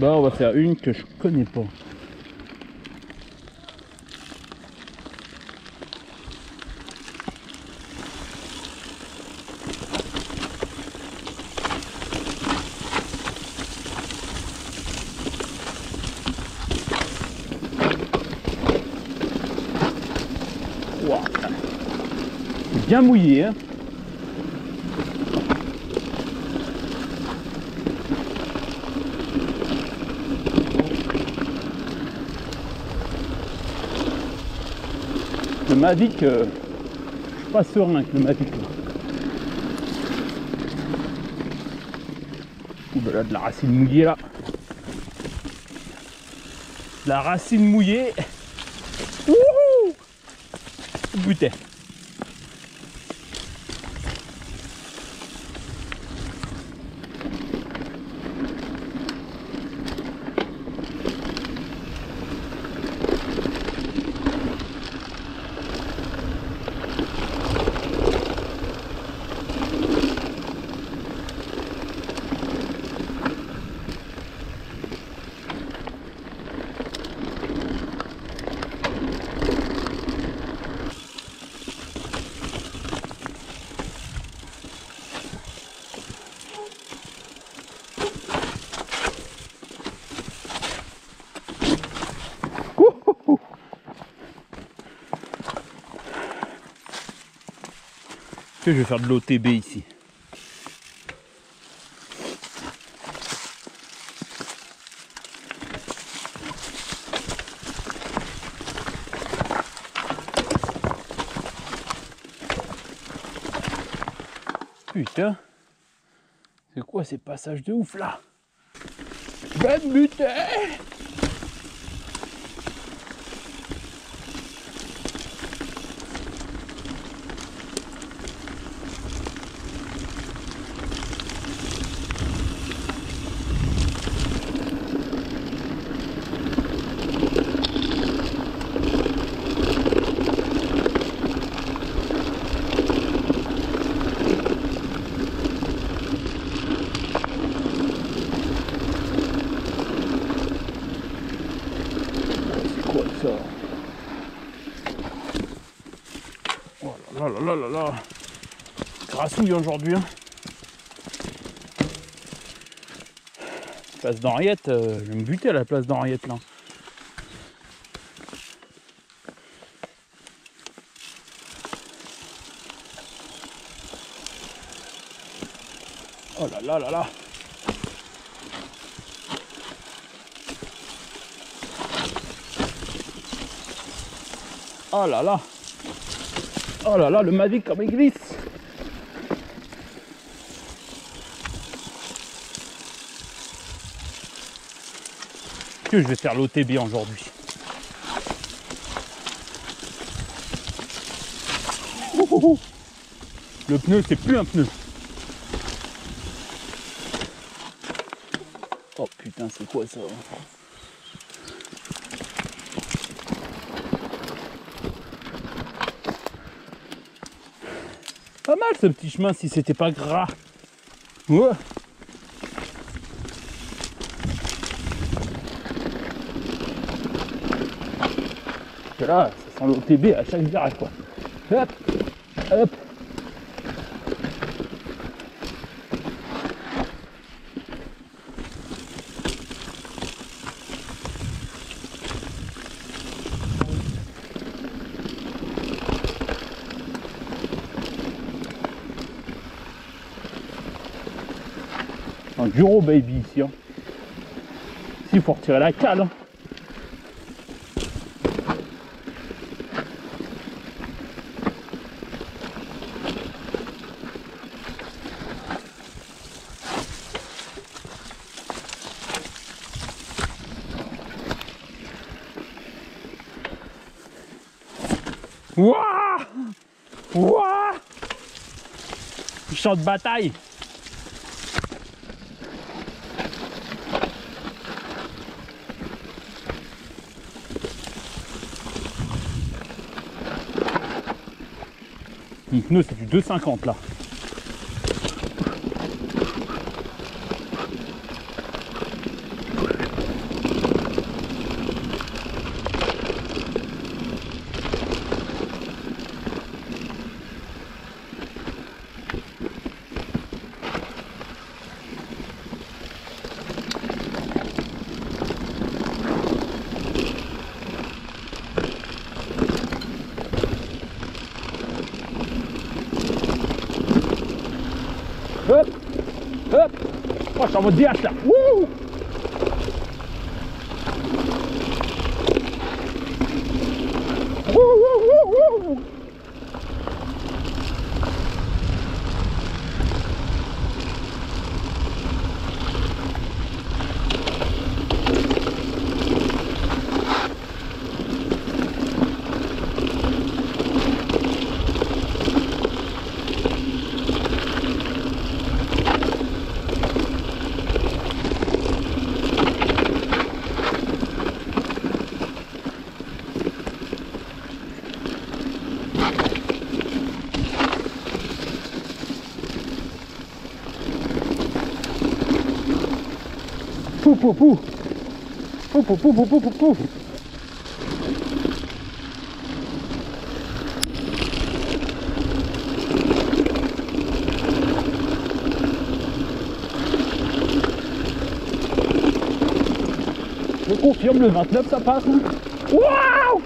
Bah on va faire une que je connais pas. Bien mouillé hein. Le Mavic, euh, je suis pas serein avec le Mavic. Ouh là là, de la racine mouillée là. La racine mouillée. Wouhou Putain. Je vais faire de l'OTB ici. Putain. C'est quoi ces passages de ouf là? Ben buter C'est quoi ça Oh là là là là Grassouille aujourd'hui hein. Place d'Henriette, euh, je vais me buter à la place d'Henriette là. Oh là là là là Oh là là Oh là là, le Mavic comme il glisse Que je vais faire l'OTB aujourd'hui. Ouh, ouh, ouh. Le pneu, c'est plus un pneu. Oh putain, c'est quoi ça? Pas mal ce petit chemin si c'était pas gras. Ouais. Là, ça sent l'OTB à chaque virage quoi. Hop, hop. Un Duro baby ici. Hein. Ici, il faut retirer la cale. hein. Ouah Ouah Champ de bataille Mon pneu c'est du 2,50 là. Je suis en mode Pou, pou, pou. Pou, pou, pou, pou, pou, pou, pou. Je confirme, le 29 ça passe. hein. Waouh